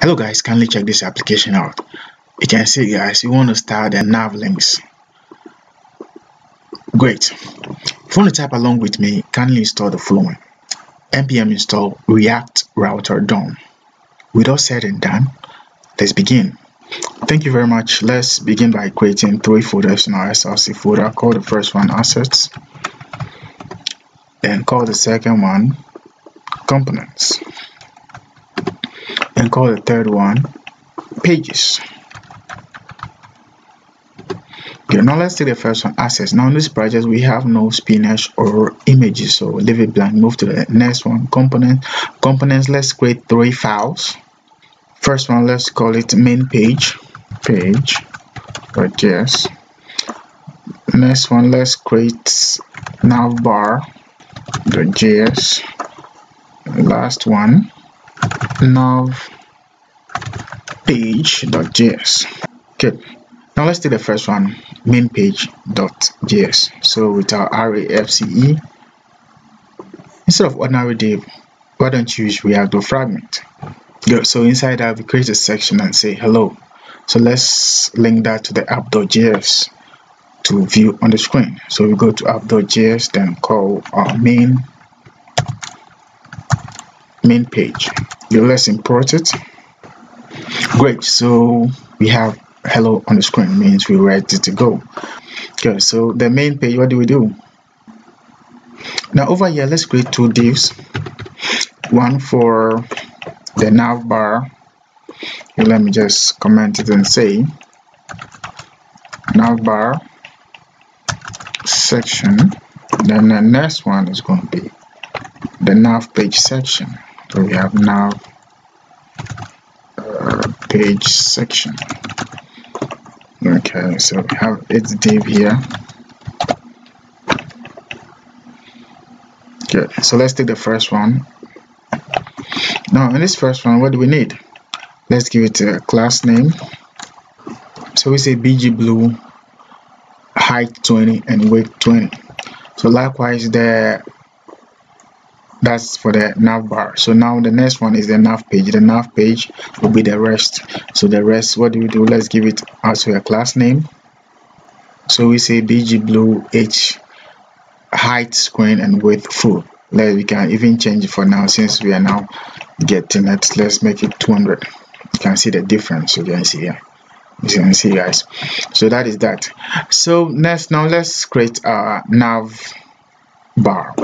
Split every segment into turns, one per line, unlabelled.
hello guys. Kindly check this application out. You can see guys you want to start the nav links. Great. If you want to type along with me. Kindly install the following npm install react router dom with all said and done let's begin. Thank you very much. Let's begin by creating three folders in our SRC folder. Call the first one assets. Then call the second one components and call the third one pages. Okay now let's take the first one assets. Now in this project we have no spinach or images so leave it blank. Move to the next one component components let's create three files. First one let's call it main page page yes next one let's create navbar js last one nav page.js okay now let's take the first one main page.js so with our rafce instead of ordinary div why don't you use react or fragment? Good so inside that we create a section and say hello. So let's link that to the app.js to view on the screen. So we go to app.js then call our main main page. Okay, let's import it great. So we have hello on the screen means we're ready to go. Okay so the main page what do we do? Now over here let's create two divs. One for the nav bar. Let me just comment it and say nav bar section. Then the next one is going to be the nav page section. So we have nav page section. Okay so we have its div here. Good so let's take the first one. Now in this first one what do we need? Let's give it a class name. So we say bg blue height 20 and weight 20 so likewise the that's for the nav bar. So now the next one is the nav page. The nav page will be the rest. So the rest what do we do? Let's give it also a class name. So we say bg blue h height screen and width full. Let we can even change it for now since we are now getting it. Let's make it 200 you can see the difference. You can see here you can see guys. So that is that. So next now let's create a nav bar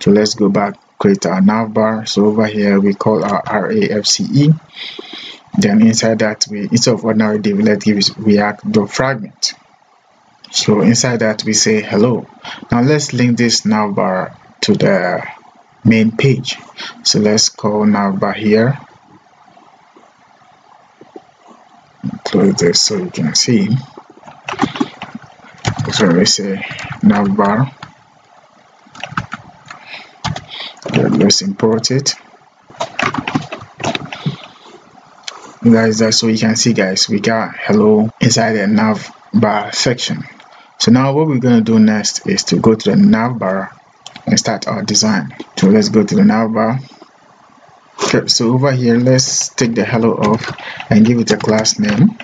so let's go back create our navbar so over here we call our rafce then inside that we instead of ordinary div let's give it react dot fragment. So inside that we say hello. Now let's link this navbar to the main page. So let's call navbar here. Close this so you can see. So we say navbar let's import it guys so you can see guys. We got hello inside the nav bar section. So now what we're going to do next is to go to the nav bar and start our design. So let's go to the nav bar. Okay so over here let's take the hello off and give it a class name.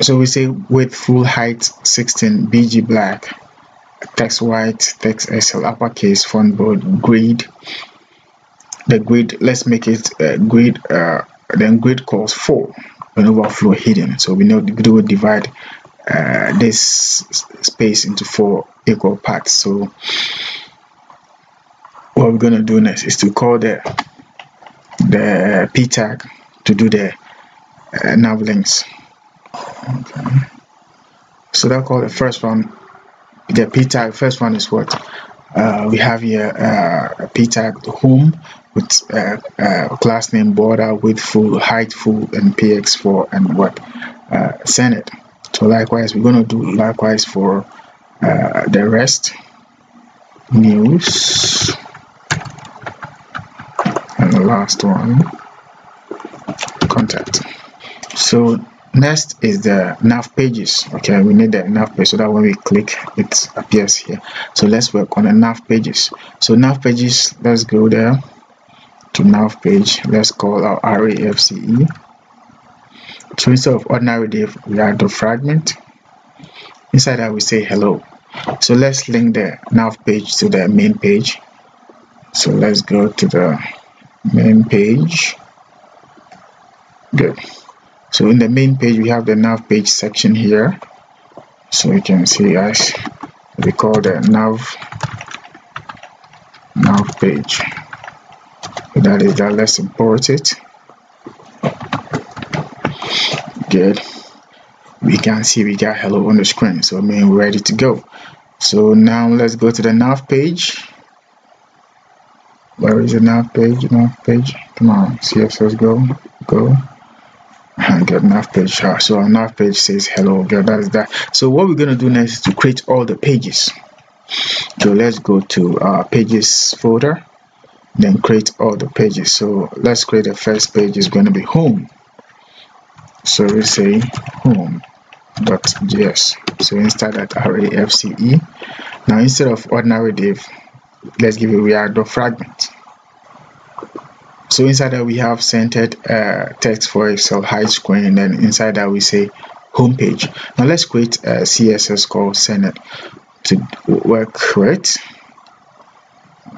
So we say with full height 16 bg black text white text XL uppercase font bold grid. The grid let's make it uh, grid uh, then grid cols 4 an overflow hidden. So we know grid will divide uh, this space into four equal parts. So what we're going to do next is to call the the p tag to do the uh, nav links. Okay. So that call the first one the p tag. First one is what uh, we have here uh, p tag home with uh, uh, class name border width full height full and px4 and what uh, it. so likewise we're going to do likewise for uh, the rest. News. And the last one. Contact. So next is the nav pages. Okay we need the nav page so that when we click it appears here. So let's work on the nav pages. So nav pages let's go there to nav page. Let's call our rafce so instead of ordinary div we add the fragment. Inside that we say hello. So let's link the nav page to the main page. So let's go to the main page. Good so in the main page we have the nav page section here. So you can see guys we call the nav nav page. So that is that let's import it. Good. We can see we got hello on the screen so I mean we're ready to go. So now let's go to the nav page. Where is the nav page? Nav page? Come on css go go get nav page so our nav page says hello good that is that. So what we're going to do next is to create all the pages. So let's go to our pages folder then create all the pages. So let's create the first page is going to be home. So we say home dot js so inside that rafce now instead of ordinary div let's give it react fragment so inside that we have centered uh, text for excel hide screen and then inside that we say homepage now let's create a css called send to work right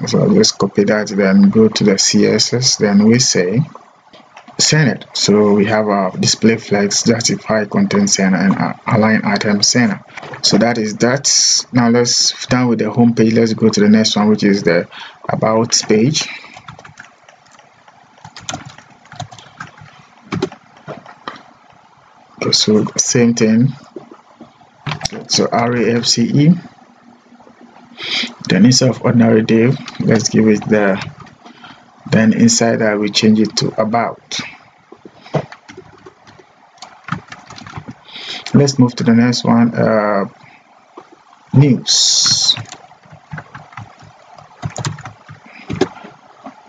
so let's copy that then go to the css then we say Center. So we have our display flex, justify content center, and align item center. So that is that. Now let's done with the home page. Let's go to the next one, which is the about page. So same thing. So rafce. Then instead of ordinary div, let's give it the then inside that we change it to about let's move to the next one uh, news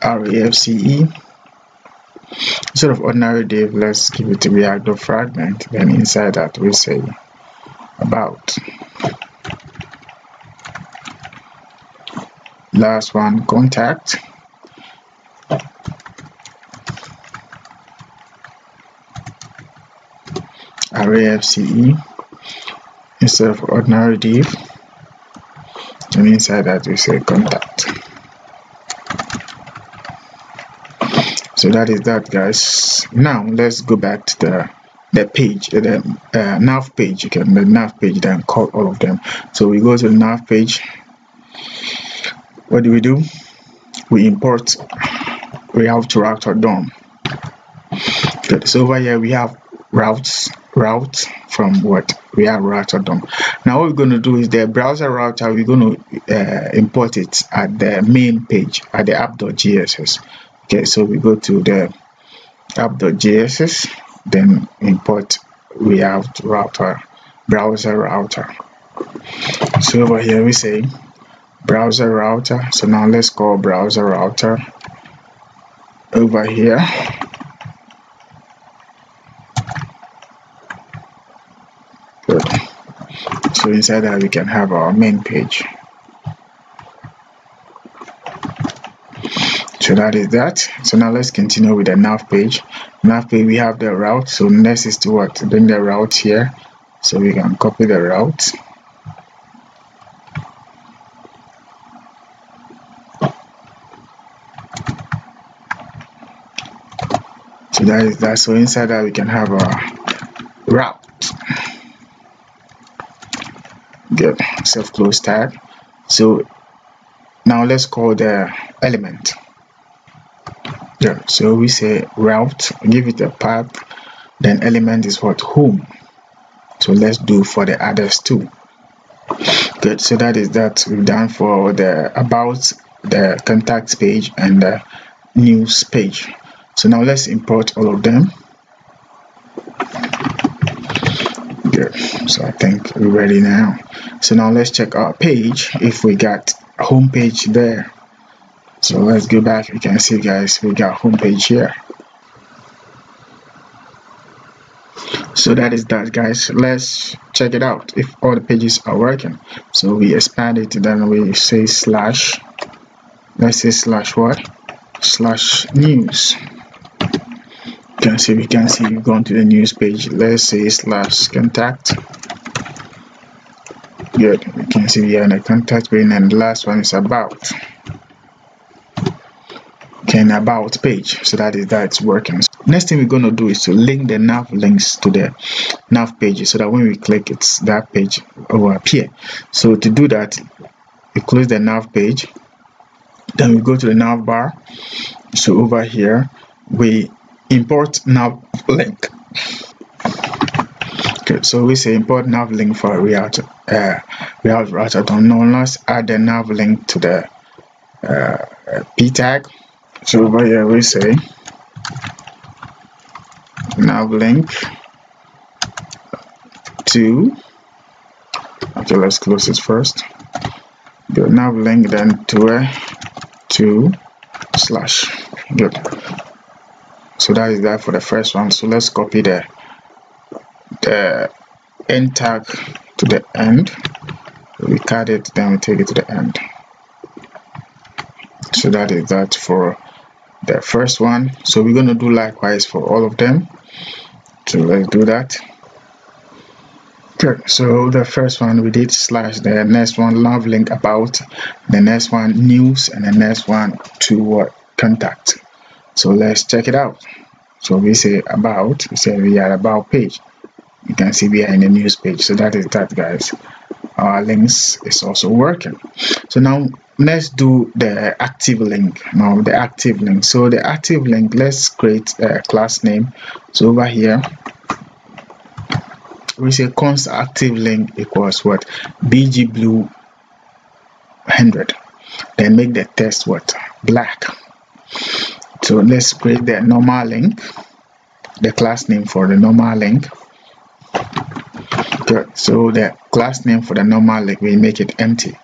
refce instead of ordinary div let's give it a fragment then inside that we say about. Last one contact. Array fce instead of ordinary div and inside that we say contact so that is that guys. Now let's go back to the the page the uh, nav page you can the nav page then call all of them. So we go to the nav page. What do we do? We import. We have to route router DOM. Good so over here we have routes route from what? We have router DOM. Now what we're going to do is the browser router, we're going to uh, import it at the main page at the app.jss. Okay, so we go to the app.jss, then import we have router, browser router. So over here we say browser router. So now let's call browser router over here so inside that we can have our main page so that is that. So now let's continue with the nav page. Nav page we have the route. So next is to what? To bring the route here. So we can copy the route. So that is that so inside that we can have a route. Get self close tag so now let's call the element yeah so we say route give it a path then element is what? Home. So let's do for the others too. Good. So that is that. We've done for the about the contacts page and the news page. So now let's import all of them. Good. So I think we're ready now. So now let's check our page if we got home page there so let's go back. You can see guys we got home page here. So that is that guys. Let's check it out if all the pages are working. So we expand it then we say slash let's say slash what? Slash news. You can see we can see you've gone to the news page. Let's say slash contact. Good. You can see we are in a contact page and the last one is about an about page. So that is that it's working. Next thing we're going to do is to link the nav links to the nav pages so that when we click it's that page will appear. So to do that we close the nav page. Then we go to the nav bar. So over here we import nav link. Okay so we say import nav link for react uh react router dom let's add the nav link to the uh, p tag so over here we say nav link to okay let's close this first. The nav link then to a to slash. Good. So that is that for the first one. So let's copy the the end tag to the end. We cut it then we take it to the end. So that is that for the first one. So we're going to do likewise for all of them. So let's do that. Okay so the first one we did slash the next one love link about the next one news and the next one to what contact. So let's check it out. So we say about we say we are about page. You can see we are in the news page. So that is that guys. Our links is also working. So now let's do the active link now the active link. So the active link let's create a class name. So over here we say const active link equals what? Bg blue 100 then make the text what? Black. So let's create the normal link the class name for the normal link. So the class name for the normal link we make it empty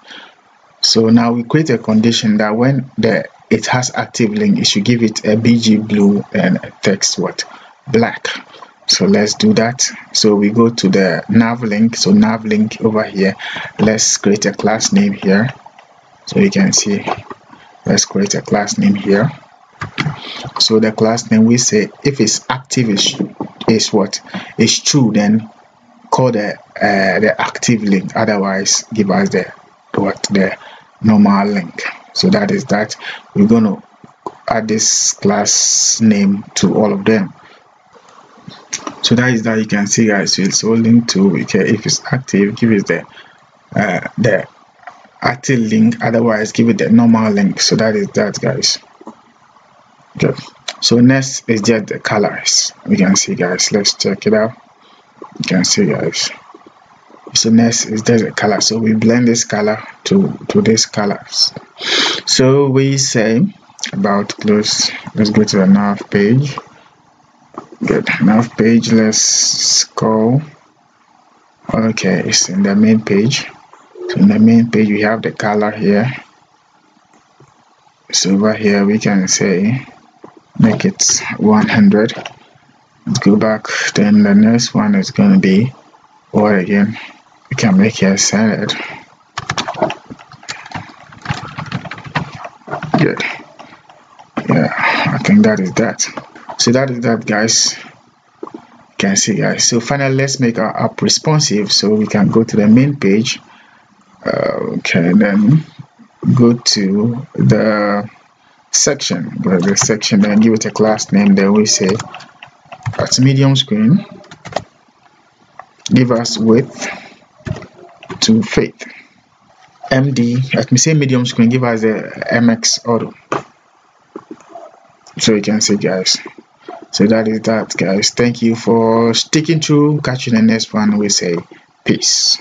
so now we create a condition that when the it has active link it should give it a bg blue and text what? Black. So let's do that. So we go to the nav link. So nav link over here. Let's create a class name here. So you can see let's create a class name here. So the class name we say if it's active is, is what? Is true then call the uh, the active link. Otherwise give us the what the normal link so that is that. We're going to add this class name to all of them. So that is that you can see guys. So it's holding to okay if it's active give it the uh, the active link otherwise give it the normal link so that is that guys. Okay. So next is just the colors. We can see guys. Let's check it out. You can see guys so next is the color. So we blend this color to to this colors so we say about close let's go to the nav page. Good. Nav page let's go okay it's in the main page. So in the main page we have the color here. So over here we can say make it 100 let's go back then the next one is going to be or again we can't make it salad good. Yeah I think that is that. So that is that guys. You can see guys. So finally let's make our app responsive so we can go to the main page. Uh, okay then go to the section go to the section then give it a class name. Then we say at medium screen give us width to faith. md let me say medium screen give us a mx auto. So you can see guys. So that is that guys. Thank you for sticking through catching the next one. We say peace